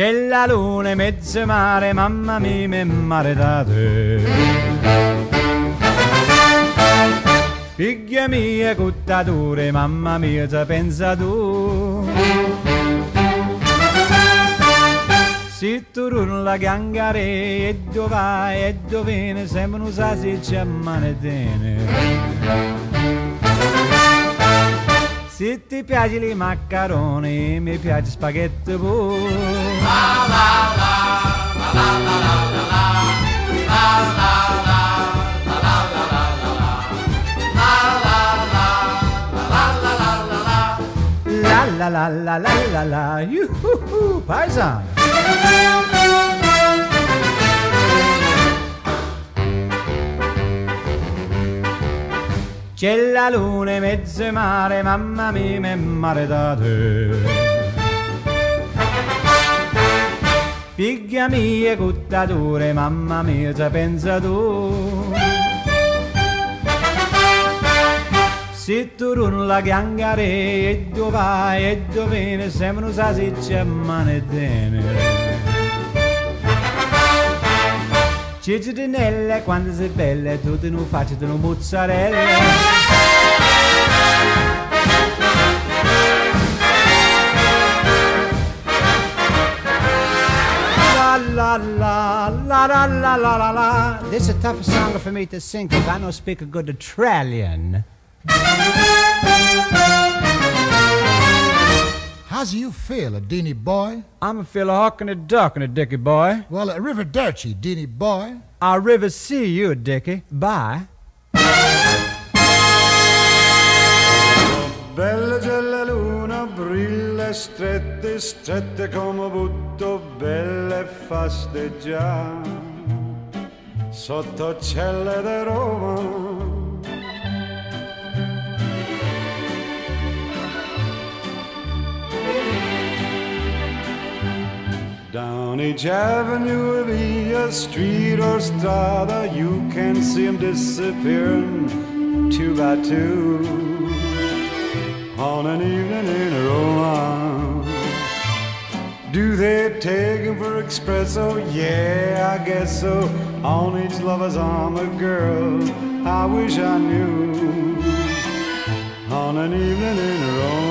C'è la luna in mezzo mare, mamma mia, mi maredate. Figlia mia, cuttature, mamma mia, ci pensa tu. Se tu rulla gangare e dove vai e dove viene, sembra un sasi c'è manetene. Se ti piace i maccheroni, mi piace spaghetti pure. La la la la la la la, yuhu, paesano. C'è la luna in mezzo mare, mamma mia, mi maredate. Figlia mia, cuttature, mamma mia, ci pensa tu. Se tu rulla gangare e dove vai e dove viene, sembra un sasiccio a manetene. Ciccitinelle quando sei non mozzarella. La la la la la la. This is a tough song for me to sing because I don't speak a good Australian. How's you feel, a Deanie boy? I'm a feel a hawk and a duck and a dicky boy. Well, a river dirty, Deanie boy. I'll river see you, a dicky. Bye. Bella c'è la luna, brilla strette, strette come butto, belle fasteggia. Sotto celle di Roma. Down each avenue, via street or strada, you can see 'em disappearing two by two on an evening in Roma. Do they take 'em for espresso? Yeah, I guess so. On each lover's arm, a girl I wish I knew. On an evening in Roma.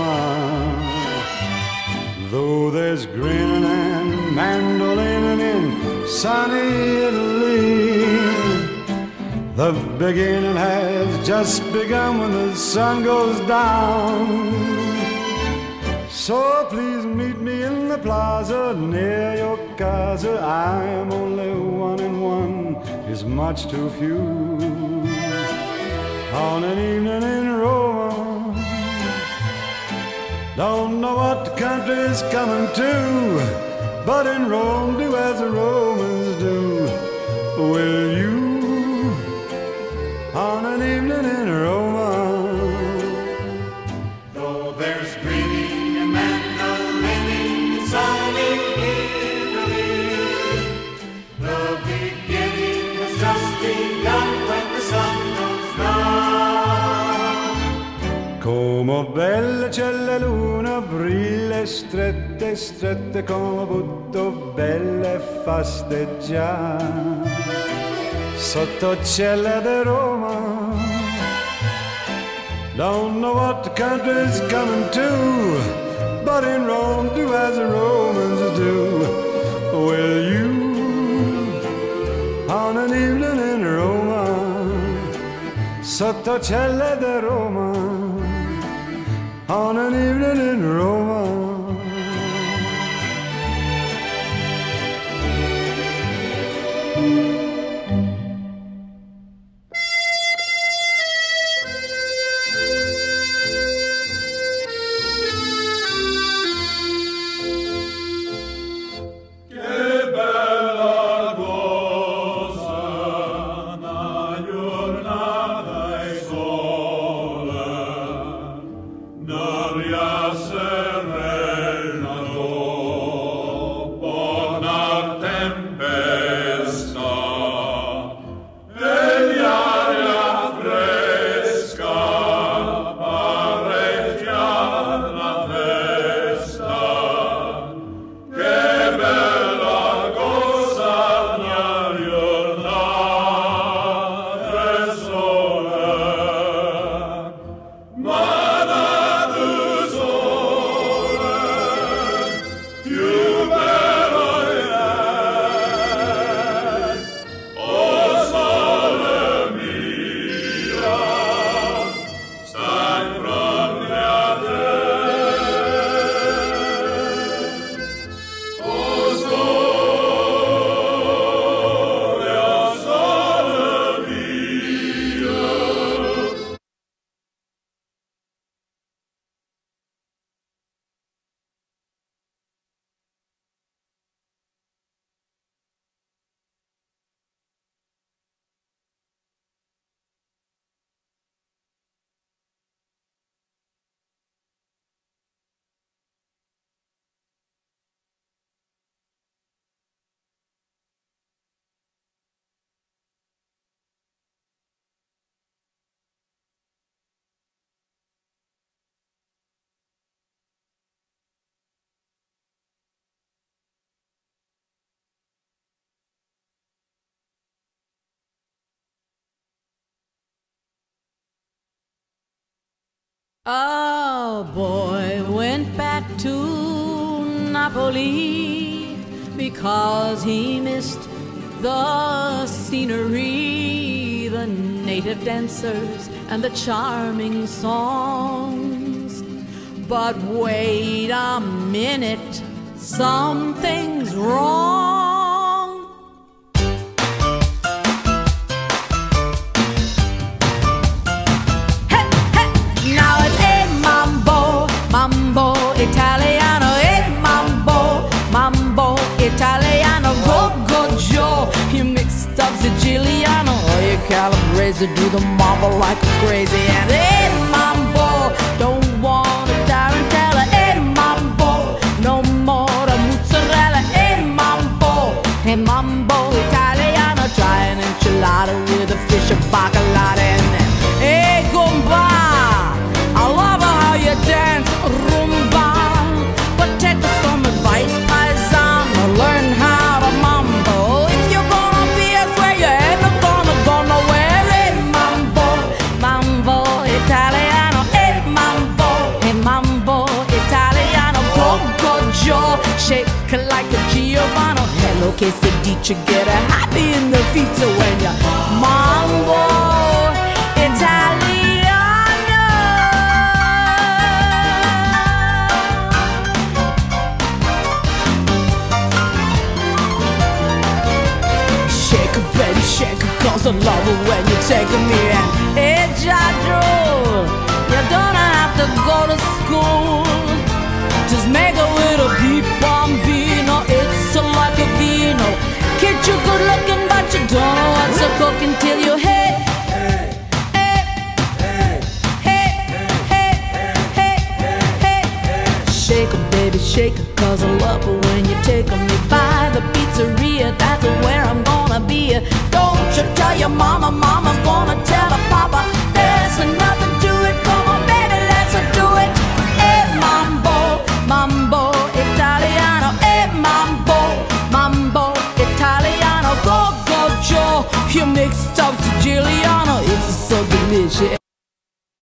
Sunny Italy, the beginning has just begun when the sun goes down. So please meet me in the plaza near your casa. I am only one and one is much too few. On an evening in Rome, Don't know what the country's coming to, but in Rome do as Romans do. Will you, on an evening in Roma? Though there's greeting and mandolining in sunny Italy, the beginning has just begun when the sun goes down. Come bella c'è la luna, brille strette, strette come butto, belle fasteggia. Sotto celle di Roma, don't know what the country's coming to, but in Rome do as the Romans do. Will you, on an evening in Roma, sotto celle di Roma, on an evening in Roma. gloria A boy went back to Napoli because he missed the scenery, the native dancers, and the charming songs. But wait a minute, something's wrong. Do the mambo like crazy, and hey Hello, que se dice, get a happy in the so when you mambo Italiano. Shake it, baby, shake it, cause I love it when you take me in. Hey, Jadro, you don't have to go to school. Kid, you good looking, but you don't know what's a cooking till you hit. Shake it, baby, shake it, cause I love it when you're taking me by the pizzeria. That's where I'm gonna be. Don't you tell your mama, mama's gonna tell her papa.